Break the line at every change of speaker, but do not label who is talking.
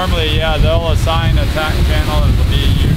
normally, yeah, they'll assign a tack channel. It'll be